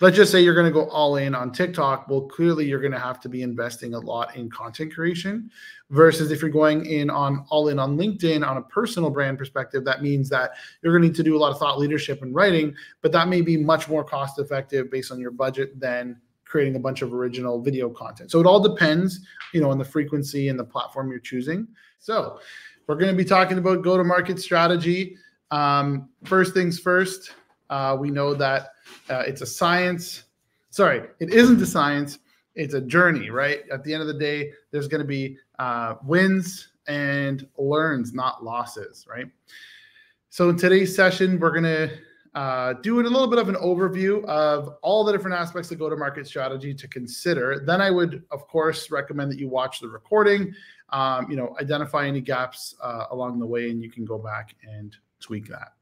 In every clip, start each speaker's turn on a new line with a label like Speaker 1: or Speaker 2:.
Speaker 1: let's just say you're going to go all in on TikTok. Well, clearly you're going to have to be investing a lot in content creation versus if you're going in on all in on LinkedIn on a personal brand perspective, that means that you're going to need to do a lot of thought leadership and writing, but that may be much more cost effective based on your budget than creating a bunch of original video content. So it all depends, you know, on the frequency and the platform you're choosing. So we're going to be talking about go to market strategy. Um, first things first, uh, we know that uh, it's a science. Sorry, it isn't a science. It's a journey, right? At the end of the day, there's going to be uh, wins and learns, not losses, right? So in today's session, we're going to uh, doing a little bit of an overview of all the different aspects of go-to-market strategy to consider. Then I would, of course, recommend that you watch the recording. Um, you know, identify any gaps uh, along the way, and you can go back and tweak that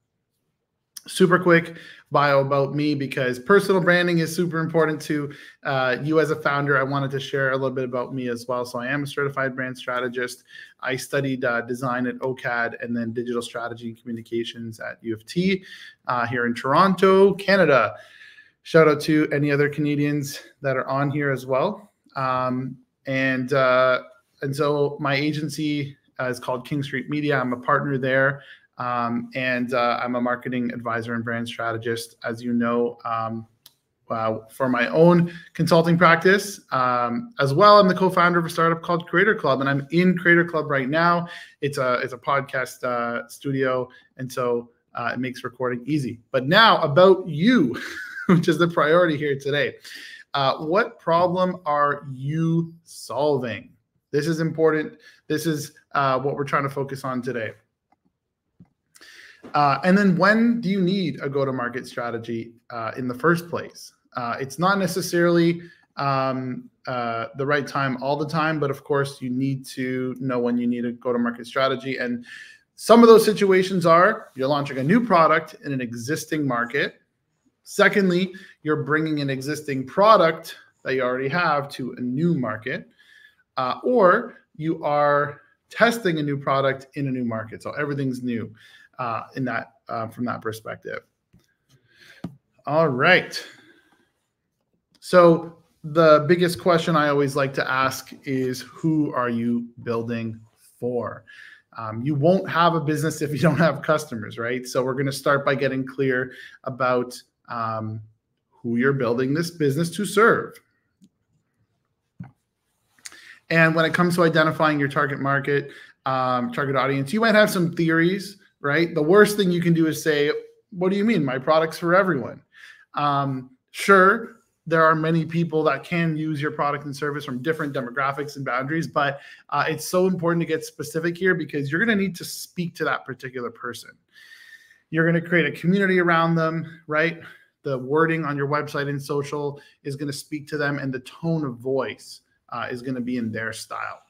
Speaker 1: super quick bio about me because personal branding is super important to uh, you as a founder. I wanted to share a little bit about me as well. So I am a certified brand strategist. I studied uh, design at OCAD and then digital strategy and communications at U of T uh, here in Toronto, Canada. Shout out to any other Canadians that are on here as well. Um, and uh, and so my agency uh, is called King Street Media. I'm a partner there. Um, and uh, I'm a marketing advisor and brand strategist, as you know, um, uh, for my own consulting practice. Um, as well, I'm the co-founder of a startup called Creator Club, and I'm in Creator Club right now. It's a it's a podcast uh, studio, and so uh, it makes recording easy. But now about you, which is the priority here today. Uh, what problem are you solving? This is important. This is uh, what we're trying to focus on today. Uh, and then when do you need a go to market strategy uh, in the first place? Uh, it's not necessarily um, uh, the right time all the time, but of course, you need to know when you need a go to market strategy. And some of those situations are you're launching a new product in an existing market. Secondly, you're bringing an existing product that you already have to a new market, uh, or you are testing a new product in a new market. So everything's new uh, in that uh, from that perspective. All right. So the biggest question I always like to ask is who are you building for? Um, you won't have a business if you don't have customers, right? So we're going to start by getting clear about um, who you're building this business to serve. And when it comes to identifying your target market, um, target audience, you might have some theories right? The worst thing you can do is say, What do you mean? My product's for everyone. Um, sure, there are many people that can use your product and service from different demographics and boundaries, but uh, it's so important to get specific here because you're going to need to speak to that particular person. You're going to create a community around them, right? The wording on your website and social is going to speak to them, and the tone of voice uh, is going to be in their style.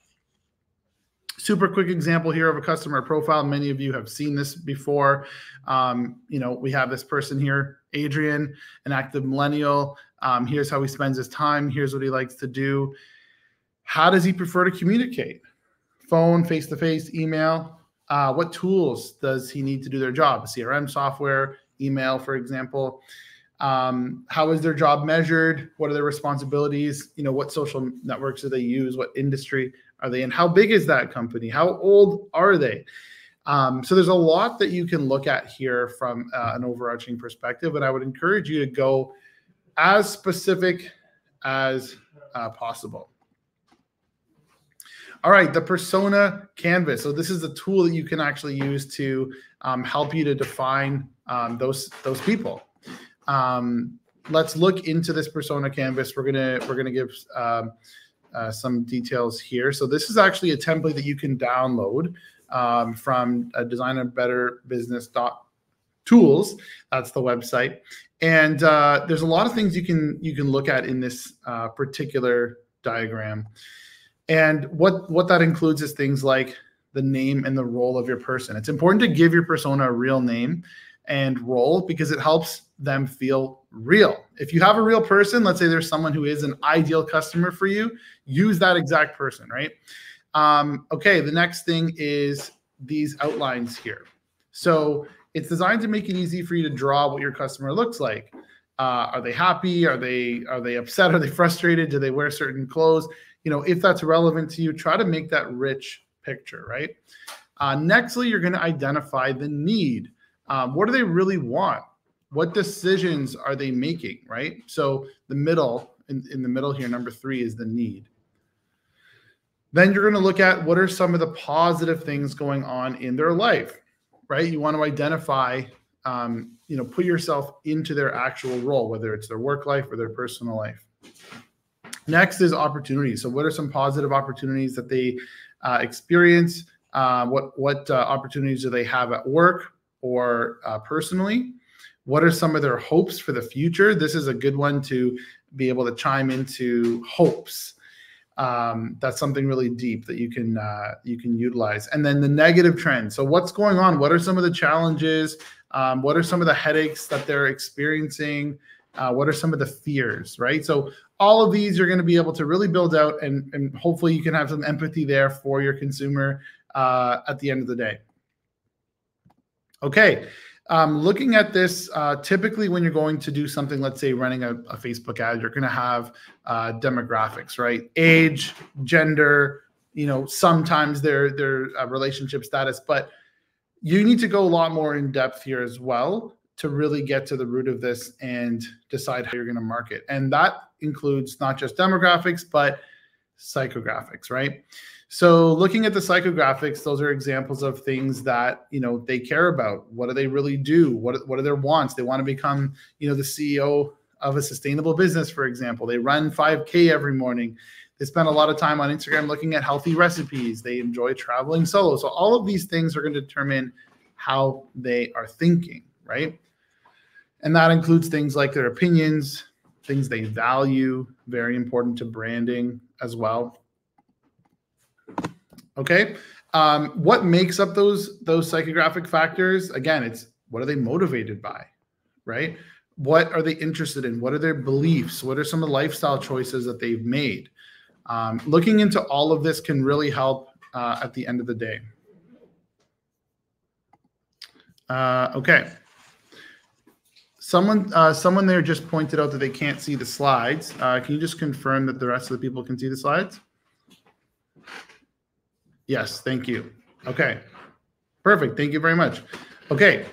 Speaker 1: Super quick example here of a customer profile. Many of you have seen this before. Um, you know, we have this person here, Adrian, an active millennial. Um, here's how he spends his time. Here's what he likes to do. How does he prefer to communicate? Phone, face to face, email. Uh, what tools does he need to do their job? CRM software, email, for example. Um, how is their job measured? What are their responsibilities? You know, what social networks do they use? What industry? Are they in? How big is that company? How old are they? Um, so there's a lot that you can look at here from uh, an overarching perspective, and I would encourage you to go as specific as uh, possible. All right, the persona canvas. So this is a tool that you can actually use to um, help you to define um, those those people. Um, let's look into this persona canvas. We're gonna we're gonna give um, uh, some details here. So this is actually a template that you can download um, from dot tools. That's the website. And uh, there's a lot of things you can you can look at in this uh, particular diagram. And what what that includes is things like the name and the role of your person. It's important to give your persona a real name and role because it helps them feel real. If you have a real person, let's say there's someone who is an ideal customer for you, use that exact person, right? Um, okay, the next thing is these outlines here. So it's designed to make it easy for you to draw what your customer looks like. Uh, are they happy? Are they are they upset? Are they frustrated? Do they wear certain clothes? You know, if that's relevant to you, try to make that rich picture, right? Uh, nextly, you're going to identify the need. Um, what do they really want? What decisions are they making, right? So the middle, in, in the middle here, number three is the need. Then you're going to look at what are some of the positive things going on in their life, right? You want to identify, um, you know, put yourself into their actual role, whether it's their work life or their personal life. Next is opportunities. So, what are some positive opportunities that they uh, experience? Uh, what what uh, opportunities do they have at work or uh, personally? What are some of their hopes for the future? This is a good one to be able to chime into hopes. Um, that's something really deep that you can uh, you can utilize. And then the negative trend. So what's going on? What are some of the challenges? Um, what are some of the headaches that they're experiencing? Uh, what are some of the fears? Right. So all of these you're going to be able to really build out, and and hopefully you can have some empathy there for your consumer uh, at the end of the day. Okay. Um, looking at this, uh, typically when you're going to do something, let's say running a, a Facebook ad, you're going to have uh, demographics, right? Age, gender, you know, sometimes their their uh, relationship status, but you need to go a lot more in depth here as well to really get to the root of this and decide how you're going to market. And that includes not just demographics, but psychographics, right? So looking at the psychographics, those are examples of things that you know they care about. What do they really do? What what are their wants? They want to become you know the CEO of a sustainable business, for example. They run 5K every morning. They spend a lot of time on Instagram looking at healthy recipes. They enjoy traveling solo. So all of these things are going to determine how they are thinking, right? And that includes things like their opinions, things they value, very important to branding as well. Okay. Um, what makes up those those psychographic factors? Again, it's what are they motivated by, right? What are they interested in? What are their beliefs? What are some of the lifestyle choices that they've made? Um, looking into all of this can really help uh, at the end of the day. Uh, okay. Someone, uh, someone there just pointed out that they can't see the slides. Uh, can you just confirm that the rest of the people can see the slides? Yes, thank you. Okay, perfect. Thank you very much. Okay,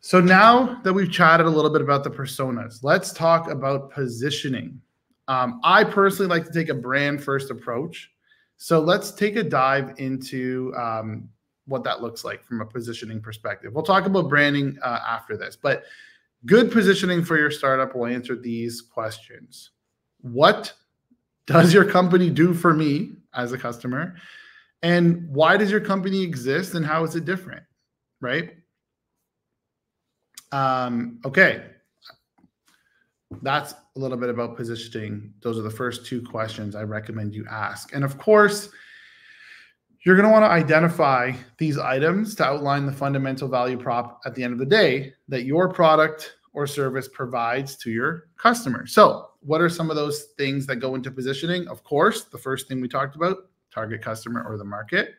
Speaker 1: so now that we've chatted a little bit about the personas, let's talk about positioning. Um, I personally like to take a brand first approach. So let's take a dive into um, what that looks like from a positioning perspective. We'll talk about branding uh, after this, but good positioning for your startup will answer these questions. What does your company do for me? As a customer. And why does your company exist and how is it different right? Um, okay. That's a little bit about positioning. Those are the first two questions i recommend you ask. And of course you're going to want to identify these items to outline the fundamental value prop at the end of the day that your product or service provides to your customer. So, what are some of those things that go into positioning? Of course, the first thing we talked about target customer or the market.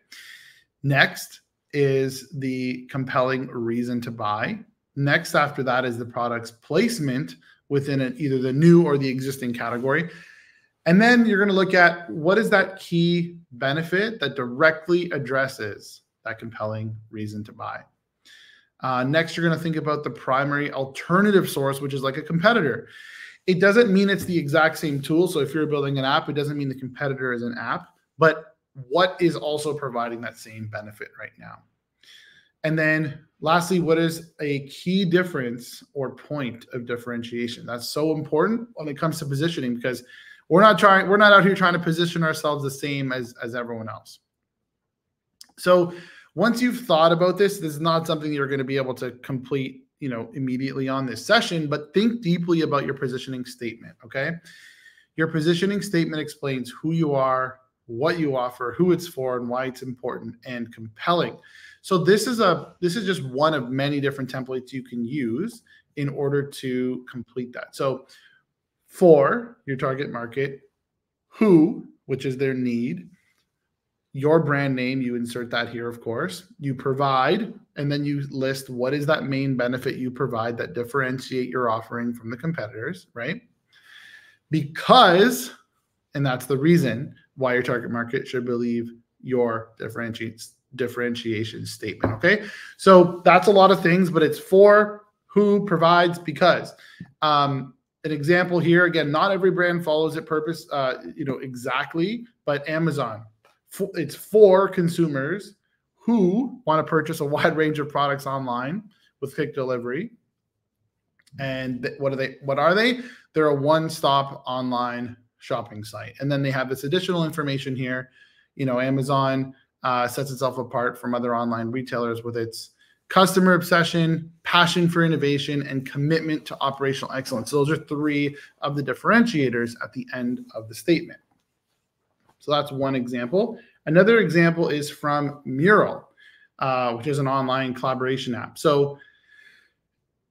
Speaker 1: Next is the compelling reason to buy. Next, after that, is the product's placement within an, either the new or the existing category. And then you're going to look at what is that key benefit that directly addresses that compelling reason to buy. Uh, next, you're going to think about the primary alternative source, which is like a competitor. It doesn't mean it's the exact same tool. So if you're building an app, it doesn't mean the competitor is an app, but what is also providing that same benefit right now? And then lastly, what is a key difference or point of differentiation? That's so important when it comes to positioning because we're not trying, we're not out here trying to position ourselves the same as, as everyone else. So once you've thought about this, this is not something you're going to be able to complete, you know, immediately on this session, but think deeply about your positioning statement, okay? Your positioning statement explains who you are, what you offer, who it's for, and why it's important and compelling. So this is a this is just one of many different templates you can use in order to complete that. So for your target market, who, which is their need, your brand name, you insert that here, of course. You provide, and then you list what is that main benefit you provide that differentiate your offering from the competitors, right? Because, and that's the reason why your target market should believe your differentiation statement. Okay. So that's a lot of things, but it's for who provides because. Um, an example here again, not every brand follows it purpose, uh, you know, exactly, but Amazon, it's for consumers who want to purchase a wide range of products online with quick delivery. And what are they? What are they? They're a one-stop online shopping site. And then they have this additional information here. You know, Amazon uh, sets itself apart from other online retailers with its customer obsession, passion for innovation, and commitment to operational excellence. Those are three of the differentiators at the end of the statement. So that's one example. Another example is from Mural, uh, which is an online collaboration app. So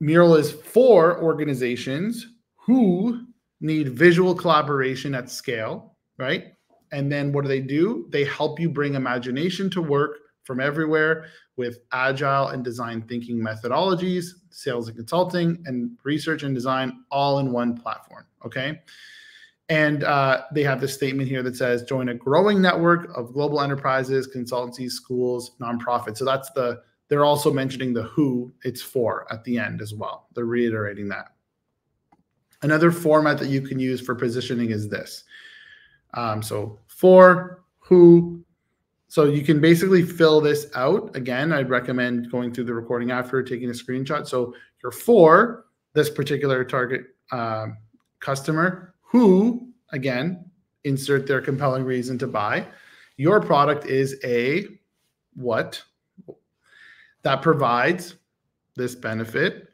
Speaker 1: Mural is for organizations who need visual collaboration at scale, right? And then what do they do? They help you bring imagination to work from everywhere with agile and design thinking methodologies, sales and consulting, and research and design all in one platform. Okay. And uh, they have this statement here that says join a growing network of global enterprises, consultancies, schools, nonprofits. So that's the, they're also mentioning the who it's for at the end as well. They're reiterating that. Another format that you can use for positioning is this. Um, so for, who, so you can basically fill this out. Again, I'd recommend going through the recording after taking a screenshot. So you're for this particular target um, customer who, again, insert their compelling reason to buy. Your product is a what that provides this benefit.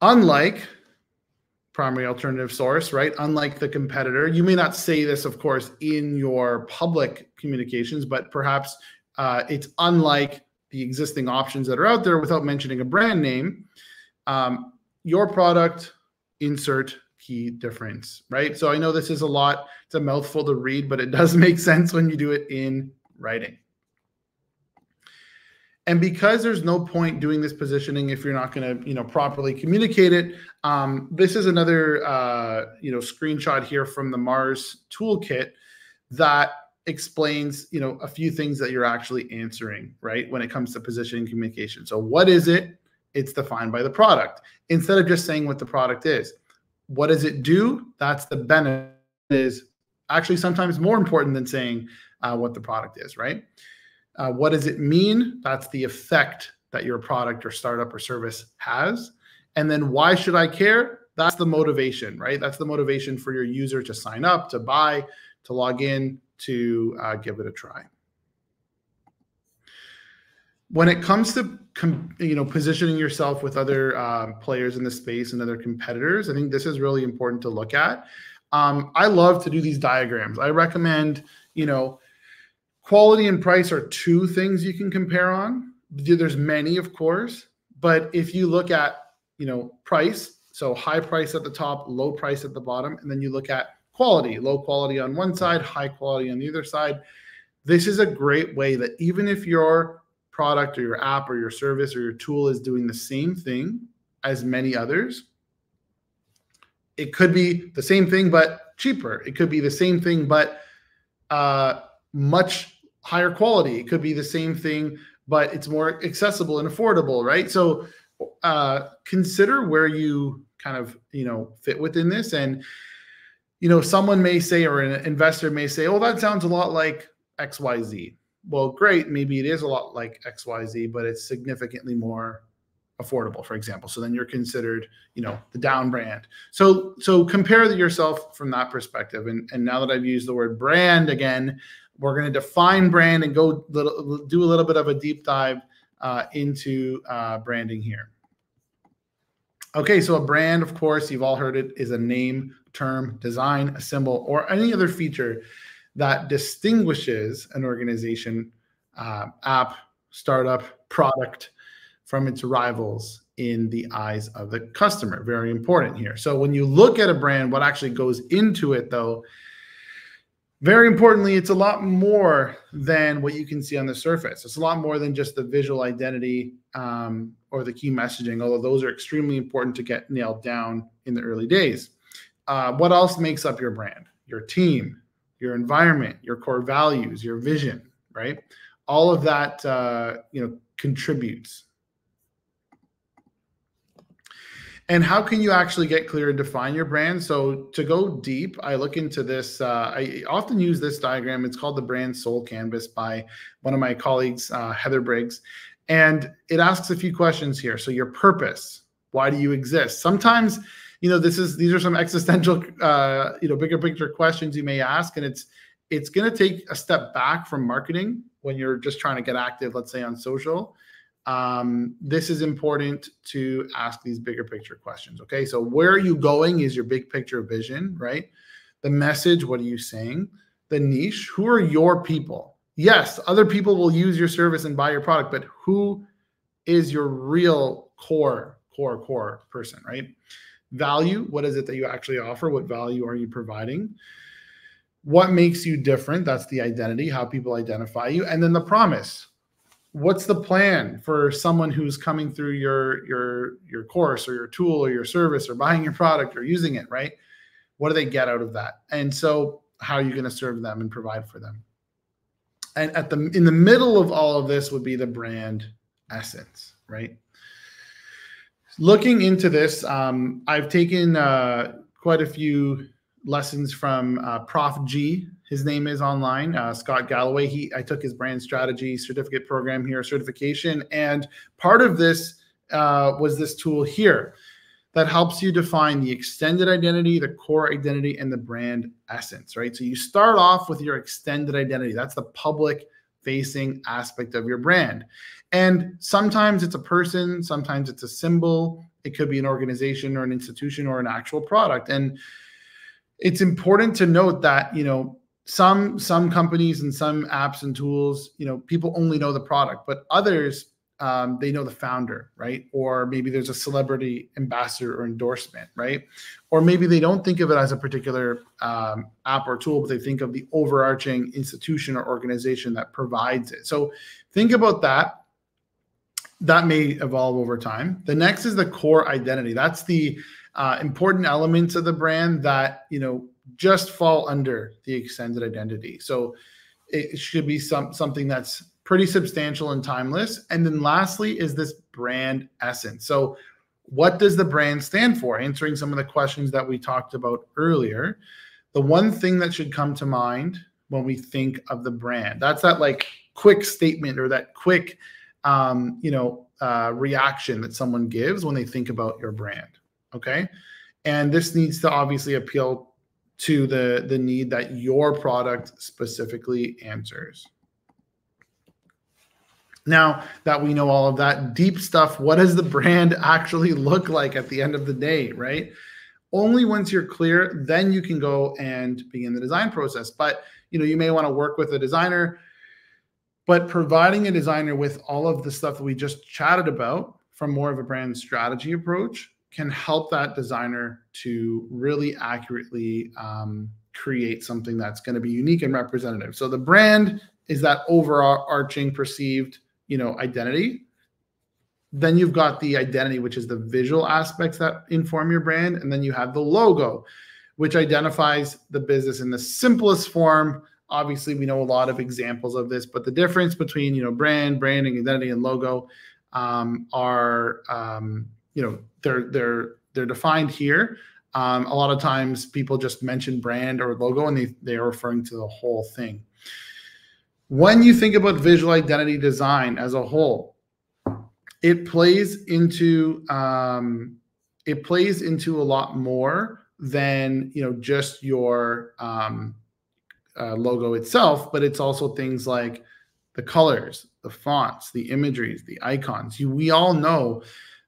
Speaker 1: Unlike primary alternative source, right? Unlike the competitor, you may not say this, of course, in your public communications, but perhaps uh, it's unlike the existing options that are out there without mentioning a brand name. Um, your product, insert key difference, right? So I know this is a lot, it's a mouthful to read, but it does make sense when you do it in writing. And because there's no point doing this positioning if you're not going to, you know, properly communicate it, um, this is another, uh, you know, screenshot here from the Mars toolkit that explains, you know, a few things that you're actually answering, right? When it comes to positioning communication. So what is it? It's defined by the product. Instead of just saying what the product is, what does it do? That's the benefit is actually sometimes more important than saying uh, what the product is, right? Uh, what does it mean? That's the effect that your product or startup or service has. And then why should I care? That's the motivation, right? That's the motivation for your user to sign up, to buy, to log in, to uh, give it a try. When it comes to you know positioning yourself with other uh, players in the space and other competitors, I think this is really important to look at. Um, I love to do these diagrams. I recommend you know Quality and price are two things you can compare on. There's many, of course, but if you look at, you know, price, so high price at the top, low price at the bottom, and then you look at quality, low quality on one side, high quality on the other side. This is a great way that even if your product or your app or your service or your tool is doing the same thing as many others, it could be the same thing but cheaper. It could be the same thing but uh, much higher quality. It could be the same thing, but it's more accessible and affordable, right? So uh, consider where you kind of you know fit within this, and you know someone may say or an investor may say, "Oh, that sounds a lot like X Y Z." Well, great, maybe it is a lot like X Y Z, but it's significantly more affordable for example. So then you're considered you know the down brand. So so compare yourself from that perspective. And and now that i've used the word brand again we're going to define brand and go little, do a little bit of a deep dive uh, into uh, branding here. Okay, so a brand, of course, you've all heard it, is a name, term, design, a symbol, or any other feature that distinguishes an organization, uh, app, startup, product from its rivals in the eyes of the customer. Very important here. So when you look at a brand, what actually goes into it, though, very importantly, it's a lot more than what you can see on the surface. It's a lot more than just the visual identity um, or the key messaging, although those are extremely important to get nailed down in the early days. Uh, what else makes up your brand? Your team, your environment, your core values, your vision, right? All of that, uh, you know, contributes. And how can you actually get clear and define your brand? So to go deep i look into this uh, i often use this diagram. It's called the brand soul canvas by one of my colleagues uh, heather briggs. And it asks a few questions here. So your purpose why do you exist? Sometimes you know this is these are some existential uh, you know bigger picture questions you may ask and it's it's going to take a step back from marketing when you're just trying to get active let's say on social um, this is important to ask these bigger picture questions. Okay, so where are you going is your big picture vision, right? The message, what are you saying? The niche, who are your people? Yes, other people will use your service and buy your product, but who is your real core, core, core person, right? Value, what is it that you actually offer? What value are you providing? What makes you different? That's the identity, how people identify you. And then the promise what's the plan for someone who's coming through your your your course or your tool or your service or buying your product or using it right what do they get out of that and so how are you going to serve them and provide for them and at the in the middle of all of this would be the brand essence right looking into this um, i've taken uh, quite a few lessons from uh, prof g his name is online, uh, Scott Galloway. He I took his brand strategy certificate program here, certification, and part of this uh, was this tool here that helps you define the extended identity, the core identity, and the brand essence. Right. So you start off with your extended identity. That's the public facing aspect of your brand. And sometimes it's a person, sometimes it's a symbol. It could be an organization or an institution or an actual product. And it's important to note that, you know, some some companies and some apps and tools you know people only know the product but others um, they know the founder right? Or maybe there's a celebrity ambassador or endorsement right? Or maybe they don't think of it as a particular um, app or tool but they think of the overarching institution or organization that provides it. So think about that. That may evolve over time. The next is the core identity. That's the uh, important elements of the brand that you know just fall under the extended identity. So it should be some something that's pretty substantial and timeless. And then lastly is this brand essence. So what does the brand stand for? Answering some of the questions that we talked about earlier. The one thing that should come to mind when we think of the brand, that's that like quick statement or that quick um, you know, uh, reaction that someone gives when they think about your brand. Okay. And this needs to obviously appeal to the the need that your product specifically answers now that we know all of that deep stuff what does the brand actually look like at the end of the day right only once you're clear then you can go and begin the design process but you know you may want to work with a designer but providing a designer with all of the stuff that we just chatted about from more of a brand strategy approach can help that designer to really accurately um, create something that's going to be unique and representative. So the brand is that overarching perceived, you know, identity. Then you've got the identity, which is the visual aspects that inform your brand, and then you have the logo, which identifies the business in the simplest form. Obviously, we know a lot of examples of this, but the difference between you know brand, branding, identity, and logo um, are um, you know they're they're they're defined here. Um, a lot of times people just mention brand or logo and they, they are referring to the whole thing. When you think about visual identity design as a whole, it plays into um, it plays into a lot more than you know just your um, uh, logo itself, but it's also things like the colors, the fonts, the imageries, the icons. You, we all know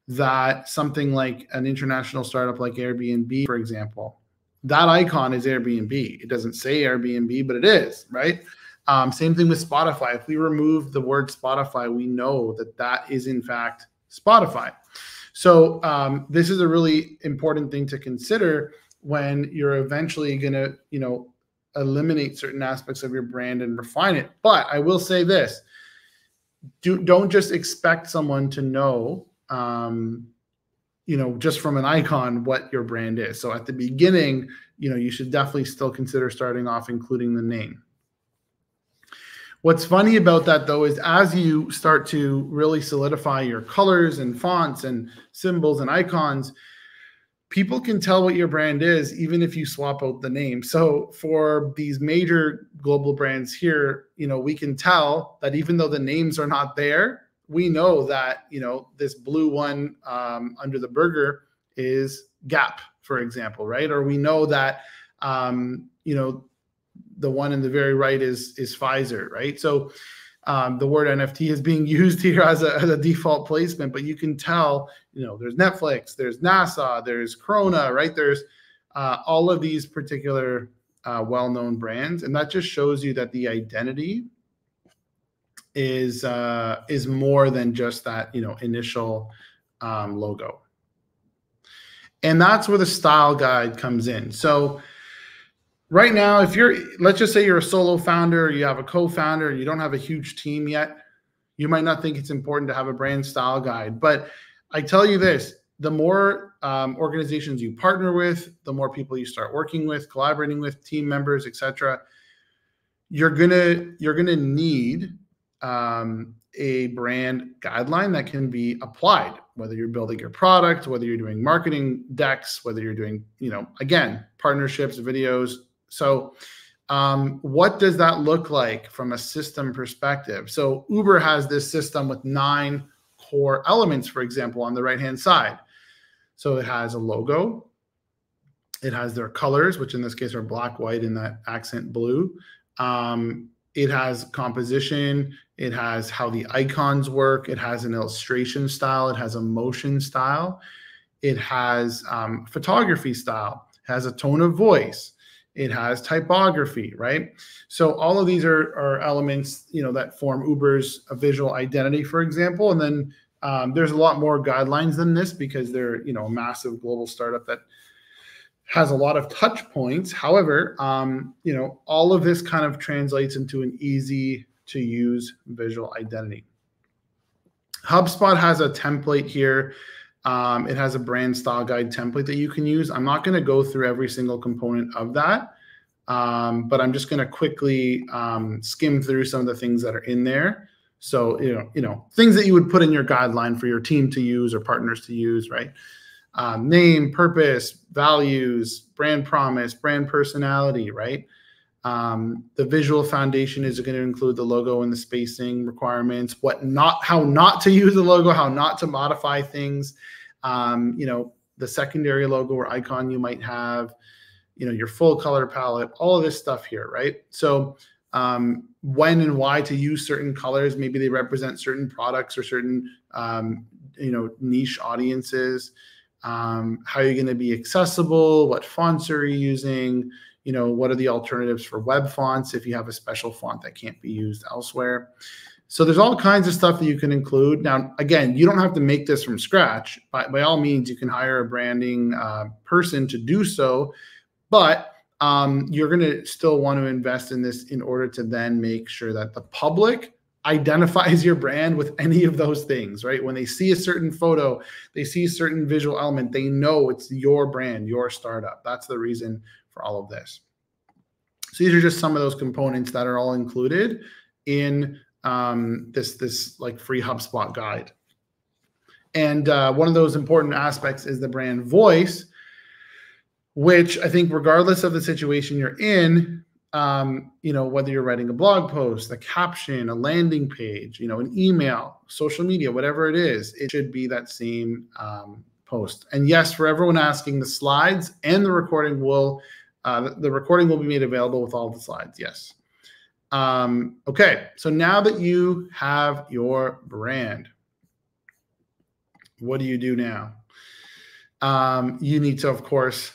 Speaker 1: that something like an international startup like Airbnb, for example, that icon is Airbnb. It doesn't say Airbnb, but it is, right? Um, same thing with Spotify. If we remove the word Spotify, we know that that is in fact Spotify. So um, this is a really important thing to consider when you're eventually going to, you know, eliminate certain aspects of your brand and refine it. But I will say this: do don't just expect someone to know, um, you know, just from an icon what your brand is. So at the beginning, you know, you should definitely still consider starting off including the name. What's funny about that though is as you start to really solidify your colors and fonts and symbols and icons, people can tell what your brand is even if you swap out the name. So for these major global brands here, you know, we can tell that even though the names are not there, we know that, you know, this blue one um, under the burger is Gap, for example, right? Or we know that, um, you know, the one in the very right is is Pfizer, right? So um, the word NFT is being used here as a, as a, default placement, but you can tell, you know, there's Netflix, there's NASA, there's Corona, right? There's uh, all of these particular uh, well-known brands, and that just shows you that the identity is uh, is more than just that, you know, initial um, logo. And that's where the style guide comes in. So right now, if you're, let's just say you're a solo founder, you have a co-founder, you don't have a huge team yet, you might not think it's important to have a brand style guide. But I tell you this, the more um, organizations you partner with, the more people you start working with, collaborating with, team members, etc. You're gonna you're gonna need um, a brand guideline that can be applied whether you're building your product whether you're doing marketing decks whether you're doing you know again partnerships videos so, um, what does that look like from a system perspective? So, Uber has this system with nine core elements, for example, on the right hand side. So, it has a logo, it has their colors, which in this case are black, white, and that accent blue. Um, it has composition, it has how the icons work, it has an illustration style, it has a motion style, it has um, photography style, has a tone of voice it has typography, right? So all of these are, are elements, you know, that form Uber's visual identity, for example. And then um, there's a lot more guidelines than this because they're, you know, a massive global startup that has a lot of touch points. However, um, you know, all of this kind of translates into an easy to use visual identity. HubSpot has a template here um, it has a brand style guide template that you can use. I'm not going to go through every single component of that, um, but I'm just going to quickly um, skim through some of the things that are in there. So you know, you know, things that you would put in your guideline for your team to use or partners to use, right? Um, name, purpose, values, brand promise, brand personality, right? Um, the visual foundation is going to include the logo and the spacing requirements, what not, how not to use the logo, how not to modify things. Um, you know, the secondary logo or icon you might have, you know, your full color palette, all of this stuff here, right? So um, when and why to use certain colors, maybe they represent certain products or certain, um, you know, niche audiences. Um, how you're going to be accessible, what fonts are you using, you know, what are the alternatives for web fonts if you have a special font that can't be used elsewhere. So there's all kinds of stuff that you can include. Now, again, you don't have to make this from scratch. By, by all means, you can hire a branding uh, person to do so, but um, you're going to still want to invest in this in order to then make sure that the public identifies your brand with any of those things, right? When they see a certain photo, they see a certain visual element, they know it's your brand, your startup. That's the reason for all of this. So these are just some of those components that are all included in um, this this like free HubSpot guide. And uh, one of those important aspects is the brand voice, which I think, regardless of the situation you're in, um, you know, whether you're writing a blog post, a caption, a landing page, you know, an email, social media, whatever it is, it should be that same um, post. And yes, for everyone asking, the slides and the recording will uh, the, recording will be made available with all the slides. Yes. Um, okay. So now that you have your brand, what do you do now? Um, you need to, of course,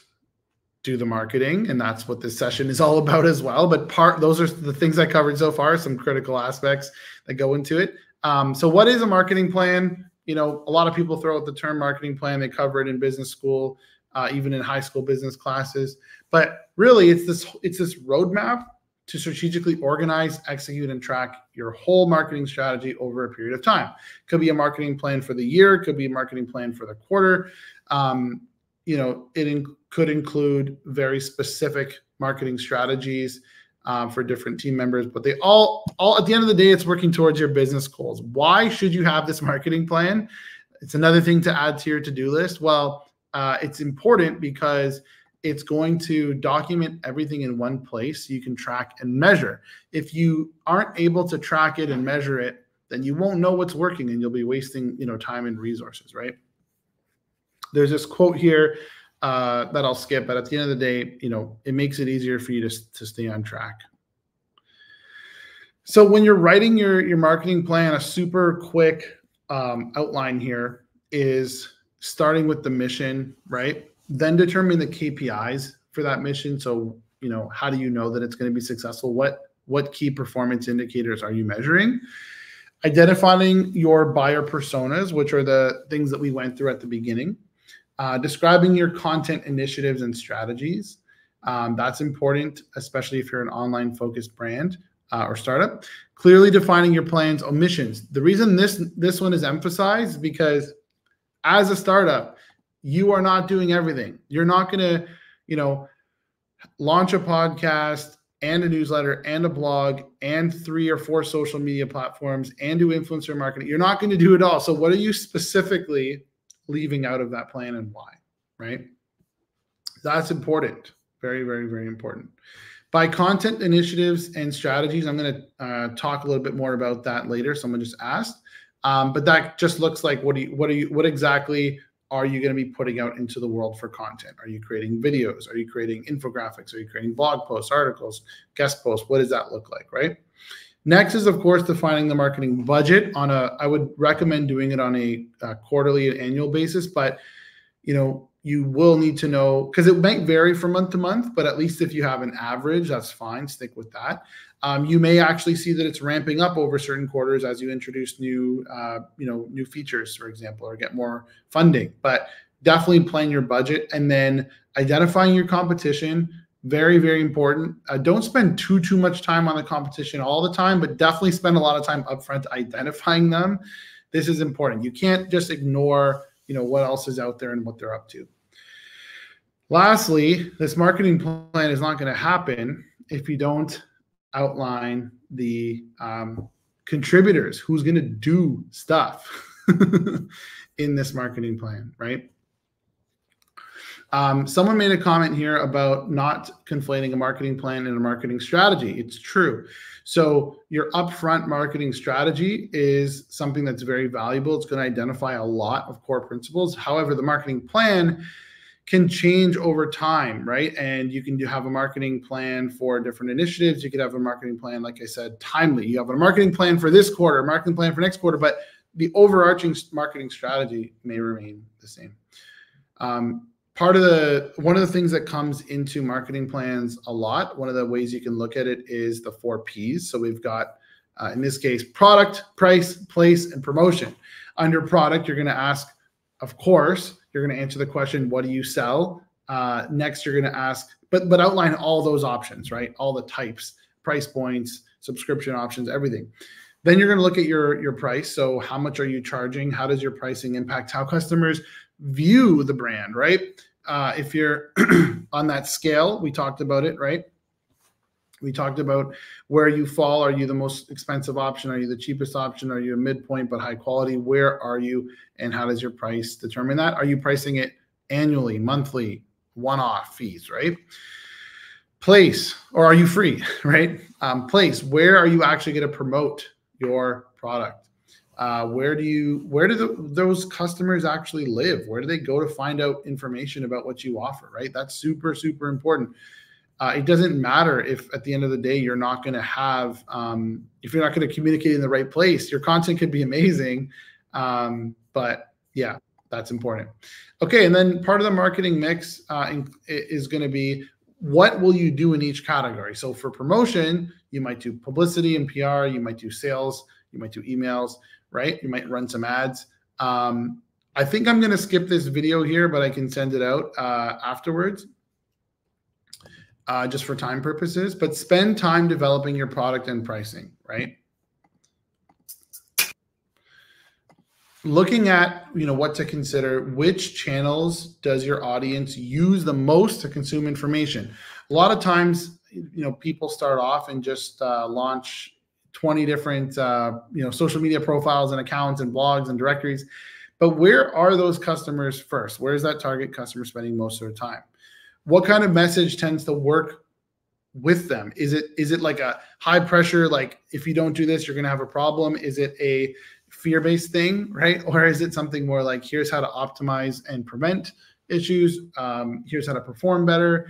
Speaker 1: do the marketing, and that's what this session is all about as well. But part those are the things I covered so far, some critical aspects that go into it. Um, so, what is a marketing plan? You know, a lot of people throw out the term marketing plan. They cover it in business school. uh, even in high school business classes. But really, it's this it's this roadmap to strategically organize, execute, and track your whole marketing strategy over a period of time. Could be a marketing plan for the year, could be a marketing plan for the quarter. Um, you know, it in, could include very specific marketing strategies uh, for different team members, but they all, all at the end of the day, it's working towards your business goals. Why should you have this marketing plan? It's another thing to add to your to-do list. Well, uh, it's important because it's going to document everything in one place you can track and measure. If you aren't able to track it and measure it, then you won't know what's working and you'll be wasting, you know, time and resources, right? There's this quote here uh, that I'll skip, but at the end of the day, you know, it makes it easier for you to, to stay on track. So when you're writing your, your marketing plan, a super quick um, outline here is starting with the mission, right? Then determine the KPIs for that mission. So, you know, how do you know that it's going to be successful? What what key performance indicators are you measuring? Identifying your buyer personas, which are the things that we went through at the beginning. Uh, describing your content initiatives and strategies. Um, that's important, especially if you're an online focused brand uh, or startup. Clearly defining your plans, omissions. The reason this this one is emphasized is because as a startup, you are not doing everything. You're not going to, you know, launch a podcast and a newsletter and a blog and three or four social media platforms and do influencer marketing. You're not going to do it all. So what are you specifically leaving out of that plan and why? Right? That's important. Very, very, very important. By content initiatives and strategies, I'm going to uh, talk a little bit more about that later. Someone just asked, um, but that just looks like what do you, what are you, what exactly are you going to be putting out into the world for content? Are you creating videos? Are you creating infographics? Are you creating blog posts, articles, guest posts? What does that look like, right? Next is, of course, defining the marketing budget on a, I would recommend doing it on a, a quarterly and annual basis, but you know, you will need to know because it might vary from month to month, but at least if you have an average, that's fine. Stick with that. Um, you may actually see that it's ramping up over certain quarters as you introduce new, uh, you know, new features, for example, or get more funding. But definitely plan your budget and then identifying your competition. Very, very important. Uh, don't spend too too much time on the competition all the time, but definitely spend a lot of time upfront identifying them. This is important. You can't just ignore, you know, what else is out there and what they're up to. Lastly, this marketing plan is not going to happen if you don't outline the um, contributors who's going to do stuff in this marketing plan, right? Um, someone made a comment here about not conflating a marketing plan and a marketing strategy. It's true. So, your upfront marketing strategy is something that's very valuable. It's going to identify a lot of core principles. However, the marketing plan can change over time, right? And you can do, have a marketing plan for different initiatives. You could have a marketing plan, like I said, timely. You have a marketing plan for this quarter, marketing plan for next quarter, but the overarching marketing strategy may remain the same. Um, part of the one of the things that comes into marketing plans a lot. One of the ways you can look at it is the four P's. So we've got, uh, in this case, product, price, place, and promotion. Under product, you're going to ask, of course you're going to answer the question, what do you sell? Uh, next, you're going to ask, but but outline all those options, right? All the types, price points, subscription options, everything. Then you're going to look at your your price. So how much are you charging? How does your pricing impact how customers view the brand, right? Uh, if you're on that scale, we talked about it, right? We talked about where you fall. Are you the most expensive option? Are you the cheapest option? Are you a midpoint but high quality? Where are you? And how does your price determine that? Are you pricing it annually, monthly, one off fees, right? Place, or are you free, right? Um, place, where are you actually going to promote your product? Uh, where do you where do the, those customers actually live where do they go to find out information about what you offer right that's super super important uh, it doesn't matter if at the end of the day you're not going to have um, if you're not going to communicate in the right place your content could be amazing um, but yeah that's important. Okay and then part of the marketing mix uh, is going to be what will you do in each category? So for promotion you might do publicity and pr you might do sales you might do emails right? You might run some ads. Um, I think I'm going to skip this video here, but I can send it out uh, afterwards uh, just for time purposes. But spend time developing your product and pricing, right? Looking at you know what to consider, which channels does your audience use the most to consume information? A lot of times, you know, people start off and just uh, launch 20 different uh, you know social media profiles and accounts and blogs and directories but where are those customers first? Where is that target customer spending most of their time? What kind of message tends to work with them? Is it is it like a high pressure, like if you don't do this, you're gonna have a problem? Is it a fear-based thing, right? Or is it something more like here's how to optimize and prevent issues? Um, here's how to perform better.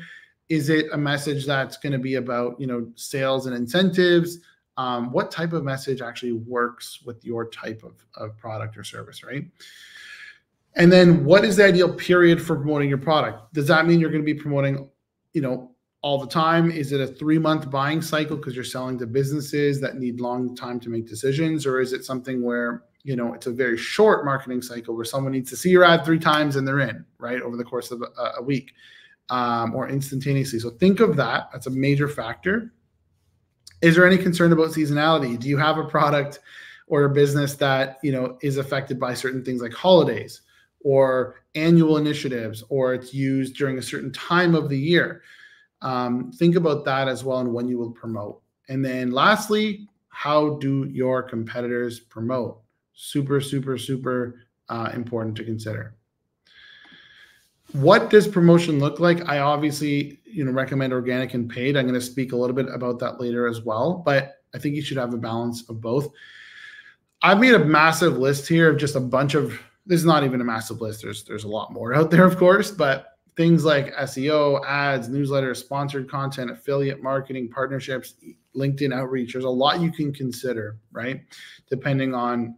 Speaker 1: Is it a message that's going to be about you know sales and incentives? um, what type of message actually works with your type of, of product or service, right? And then what is the ideal period for promoting your product? Does that mean you're going to be promoting, you know, all the time? Is it a three month buying cycle because you're selling to businesses that need long time to make decisions? Or is it something where, you know, it's a very short marketing cycle where someone needs to see your ad three times and they're in, right, over the course of a, a week um, or instantaneously? So think of that. That's a major factor. Is there any concern about seasonality? Do you have a product or a business that you know is affected by certain things like holidays or annual initiatives, or it's used during a certain time of the year? Um, think about that as well and when you will promote. And then lastly, how do your competitors promote? Super, super, super uh, important to consider. What does promotion look like? I obviously, you know, recommend organic and paid. I'm going to speak a little bit about that later as well, but I think you should have a balance of both. I've made a massive list here of just a bunch of this is not even a massive list. There's there's a lot more out there, of course, but things like SEO, ads, newsletters, sponsored content, affiliate marketing, partnerships, LinkedIn outreach. There's a lot you can consider, right? Depending on